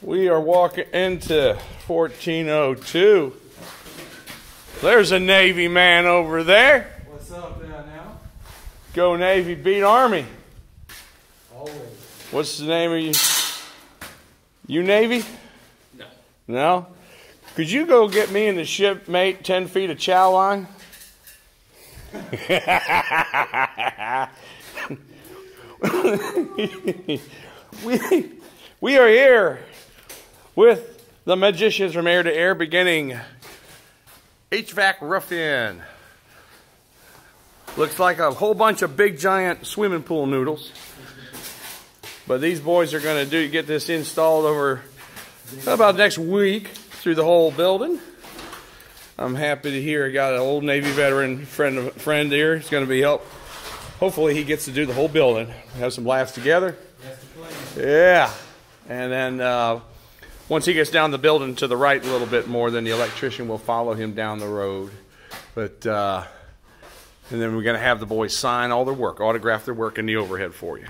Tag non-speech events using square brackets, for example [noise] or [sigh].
We are walking into 1402. There's a Navy man over there. What's up there now? Go Navy, beat Army. Always. What's the name of you? You Navy? No. No? Could you go get me and the shipmate 10 feet of chow line? [laughs] we, we are here with the magicians from air to air beginning HVAC rough-in. Looks like a whole bunch of big giant swimming pool noodles. But these boys are going to do get this installed over about next week through the whole building. I'm happy to hear I got an old Navy veteran friend friend here. He's going to be help. Hopefully he gets to do the whole building. Have some laughs together. That's the plan. Yeah. And then uh, once he gets down the building to the right a little bit more, then the electrician will follow him down the road. But uh, and then we're going to have the boys sign all their work, autograph their work in the overhead for you.